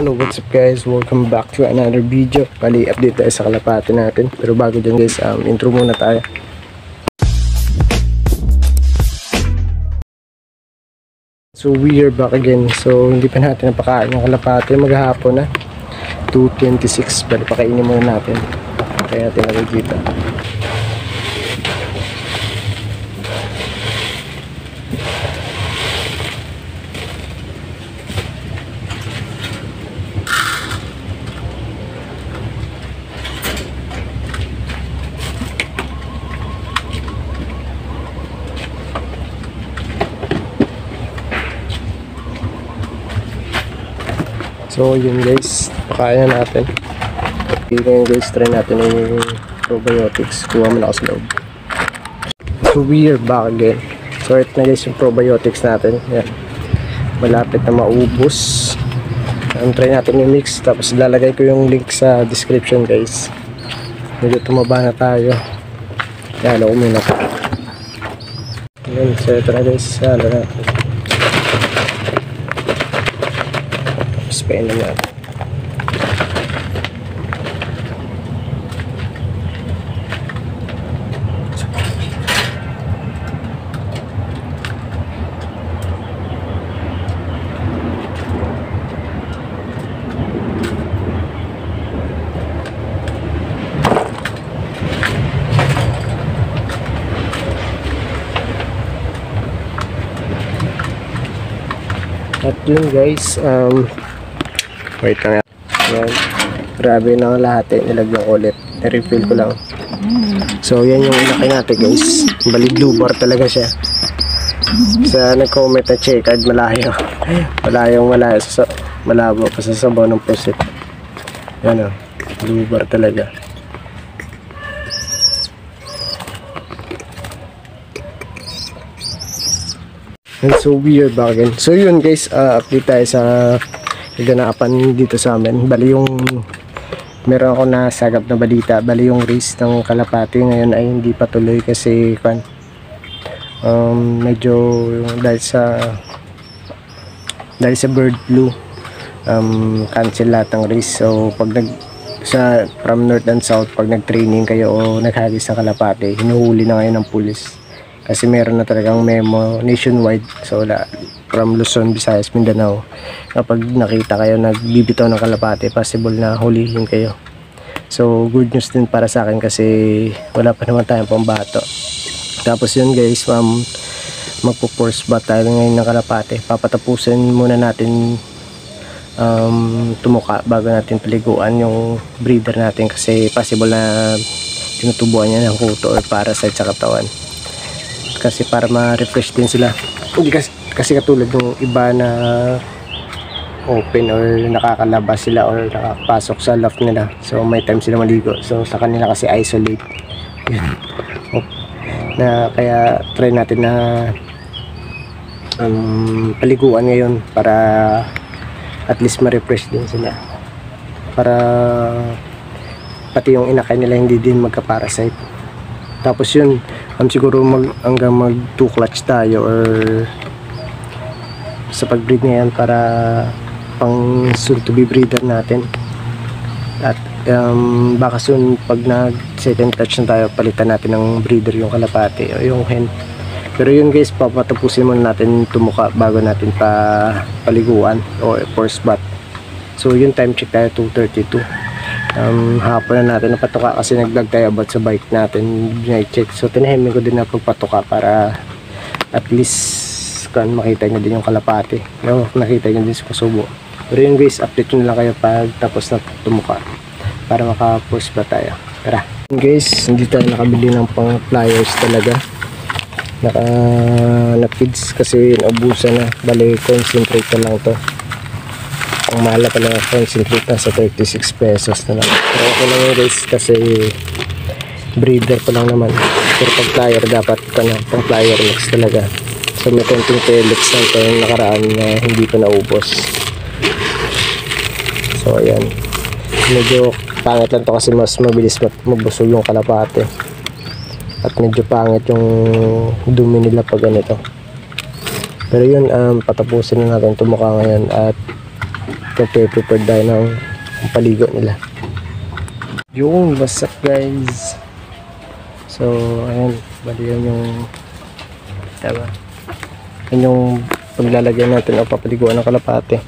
Hello, what's up guys? Welcome back to another video. Bali, update tayo sa kalapati natin. Pero bago dyan guys, um, intro muna tayo. So we are back again. So hindi pa natin napakain yung kalapati. Maghahapon na. 2.26. Bali, pakainin muna natin. Kaya natin lagay dito. So yun guys, pakain na natin. Ngayon guys, try natin yung probiotics. Kuha mo na ako sa loob. So we are back again. So ito na guys yung probiotics natin. Yan. Malapit na maubos. Um, try natin yung mix. Tapos lalagay ko yung link sa description guys. Medyo tumaba na tayo. Yan, ako muna. Yan, so ito na guys. Yan, natin. Spain na natin. At yun guys, um, wait lang yan. Grabe na lahat eh. Nilagyan ko ulit. I-refill ko lang. So yan yung ilaki natin guys. Bali blue bar talaga siya. Sa nag-comment na checkered malayo. Malayong malayo. Sa, malabo pa sa sabaw ng pusit. Yan o. Blue bar talaga. And so we are back again. So yun guys, uh, update tayo sa kaganapan dito sa amin. Bali yung meron ako na sagap na balita. Bali yung race ng kalapati ngayon ay hindi pa tuloy kasi kan um, medyo dahil sa dahil sa bird flu um, cancel lahat ng race. So pag nag sa from north and south pag nag-training kayo o naghagis ng kalapati, hinuhuli na ngayon ng pulis kasi meron na talagang memo nationwide so la, from Luzon, Visayas, Mindanao. Kapag nakita kayo nagbibitaw ng kalapate possible na hulihin kayo. So good news din para sa akin kasi wala pa naman tayong pambato. Tapos yun guys um, magpo-force bat tayo ngayon ng kalapate papatapusin muna natin um, tumuka bago natin paliguan yung breeder natin kasi possible na tinutubuan niya ng kuto or parasite sa katawan. Kasi para ma-refresh din sila. Hindi kasi, kasi katulad ng iba na open or nakakalabas sila or nakapasok sa loft nila. So may time sila maligo. So sa kanila kasi isolate. Yun. Oh, na kaya try natin na um, paliguan ngayon para at least ma-refresh din sila. Para pati yung inakay nila hindi din magka-parasite. Tapos yun um, siguro mag, hanggang mag 2 clutch tayo or sa pag-breed na yan para pang soon to be breeder natin. At um, baka soon pag nag second clutch na tayo palitan natin ng breeder yung kalapati o yung hen. Pero yun guys papatapusin muna natin tumuka bago natin pa paliguan o force bath. So yun time check tayo 232 um, hapon na natin napatuka kasi nag-vlog tayo about sa bike natin check. So tinahimin ko din na pagpatuka para at least kan makita nyo din yung kalapati. No, nakita nyo din sa kusubo. Pero yun guys update nyo lang kayo pag tapos na tumuka. Para maka-post ba tayo. Tara. Guys hindi tayo nakabili ng pang flyers talaga. Naka na feeds kasi naubusan na. Bali concentrate na lang to. Ang mahal pala ng concentrate na sa 36 pesos na lang. Pero okay lang yun guys kasi breeder ko lang naman. Pero pag flyer dapat ka na pang flyer mix talaga so may konting pellets lang ito yung nakaraan na hindi ko naubos so ayan medyo pangit lang to kasi mas mabilis mabusog yung kalapate at medyo pangit yung dumi nila pag ganito pero yun um, patapusin na natin tumuka ngayon at magpe-prepare tayo ng paligo nila. Yung, what's up guys? So, ayun, bali yan yung tama. Yan yung paglalagyan natin o papaliguan ng kalapate.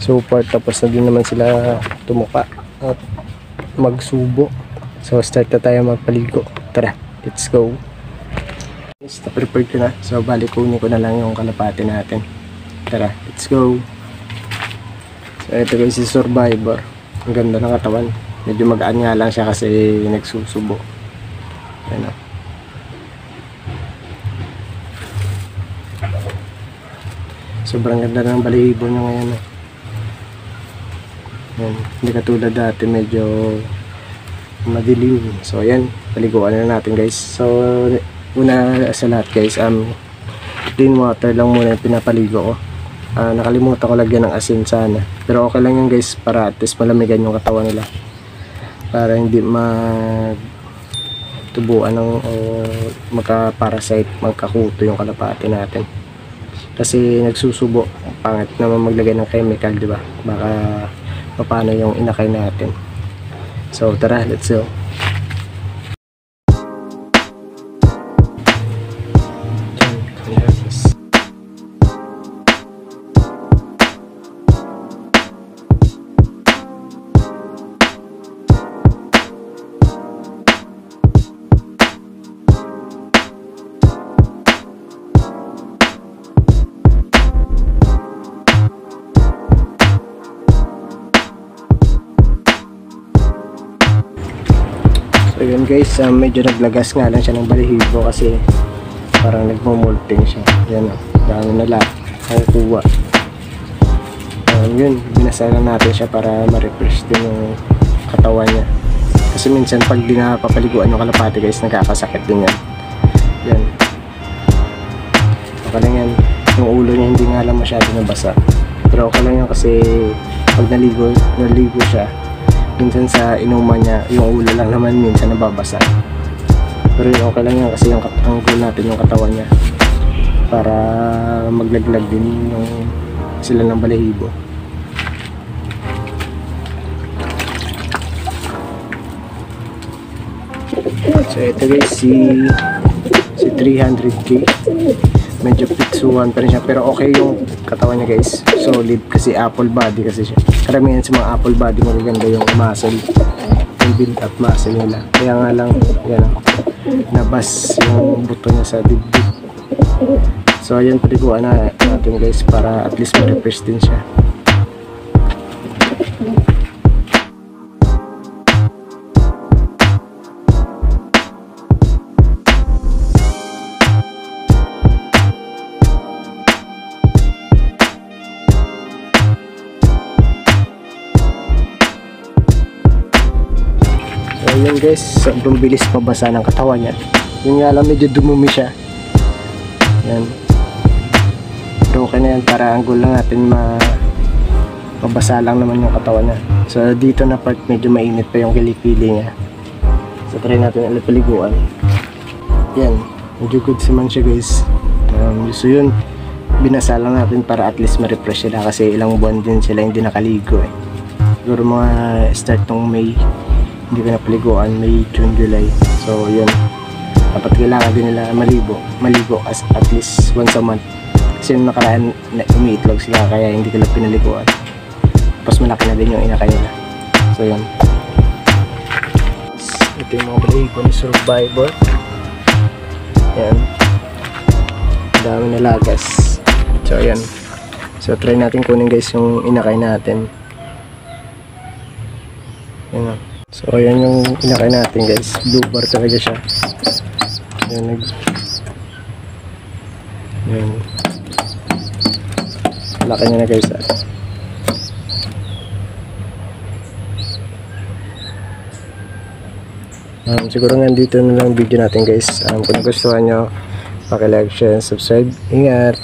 So, tapos na din naman sila tumuka at magsubo. So, start na tayo magpaligo. Tara, let's go. Ko na. So, bali kunin ko na lang yung kalapate natin. Tara, let's go. So, ito guys si Survivor. Ang ganda ng katawan. Medyo magaan nga lang siya kasi nagsusubo. Ayan o. Sobrang ganda ng balihibo niya ngayon. oh. Ayan. Hindi katulad dati medyo madilim. So ayan, paliguan na natin guys. So una sa lahat guys, um, clean water lang muna yung pinapaligo ko. Ah, nakalimutan ko lagyan ng asin sana. Pero okay lang yan guys para at least malamigan yung katawan nila. Para hindi mag tubuan ng o magka-parasite, magkakuto yung kalapati natin. Kasi nagsusubo, pangit naman maglagay ng chemical, di ba? Baka paano yung inakay natin. So tara, let's go. So yun guys, um, medyo naglagas nga lang siya ng balihibo kasi parang nagmumulting siya. Yan o, dami na lahat. Nakukuha. Um, yun, binasalan natin siya para ma-refresh din yung katawan niya. Kasi minsan pag di napapaliguan yung kalapati guys, nagkakasakit din yan. Yan. Okay lang yan. Yung ulo niya hindi nga lang masyado nabasa. Pero okay lang yan kasi pag naligo, naligo siya, minsan sa inuman niya, yung ulo lang naman minsan nababasa. Pero yun, okay lang yan kasi yung ang goal natin yung katawan niya para maglaglag din yung sila ng balahibo. So ito guys si si 300k medyo pitsuhan pa rin siya pero okay yung katawan niya guys. Solid kasi apple body kasi siya. Karamihan sa mga apple body magaganda yung muscle. Yung build up muscle nila. Kaya nga lang yan ah, nabas yung buto niya sa dibdib. So ayan paliguan na natin guys para at least ma-refresh din siya yun guys, sobrang bilis pabasa ng katawan niya. Yun nga lang medyo dumumi siya. Yan. Pero okay na yan para ang goal lang natin ma mabasa lang naman yung katawan niya. So dito na part medyo mainit pa yung kilikili niya. So try natin ulit paliguan. Yan. Medyo good naman siya guys. Um, so yun, binasa lang natin para at least ma-refresh sila kasi ilang buwan din sila hindi nakaligo eh. Siguro mga start ng May hindi ko napaliguan May, June, July. So yun. Dapat kailangan din nila maligo maligo as at least once a month. Kasi nung nakaraan na umiitlog sila kaya hindi ko lang pinaliguan. Tapos malaki na din yung inakay nila so yun. Ito yung mga baligo ni Survivor. Yan dami na lagas. So yan so try natin kunin guys yung inakay natin. Yan o So ayan yung pinakay natin guys. Blue bar talaga siya. Ayan nag Ayan. Laki niya na guys. ah. Um, siguro nga dito na lang video natin guys. Um, kung gusto nyo, like, share, and subscribe. Ingat!